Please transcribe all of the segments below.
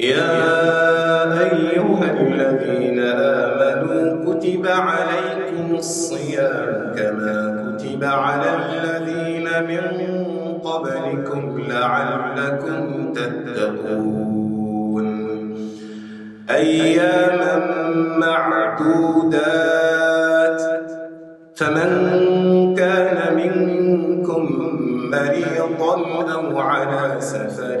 يا أيها الذين آمنوا كتب عليكم الصيام كما كتب على الذين من قبلكم لعلكم تتقون. أياما معدودات. فمن كان منكم مريضا أو على سفر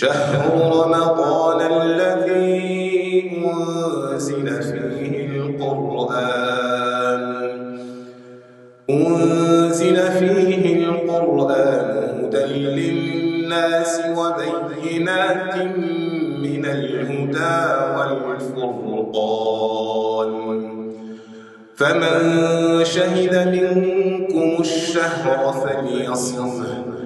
شهر رمضان الذي أنزل فيه القرآن. أنزل فيه القرآن هدى للناس وبينات من الهدى والفرقان. فمن شهد منكم الشهر فليصمه.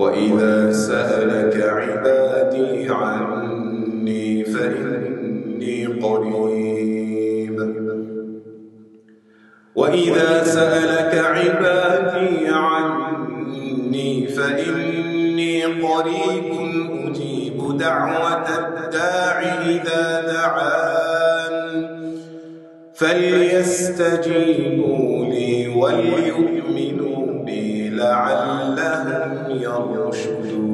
وإذا سألك عبادي عني فإني قريب وإذا سألك عبادي عني فإني قريب أجيب دعوة الداع إذا دعان فليستجيبوا لي وليؤمنوا بي لعلهم يرشدون.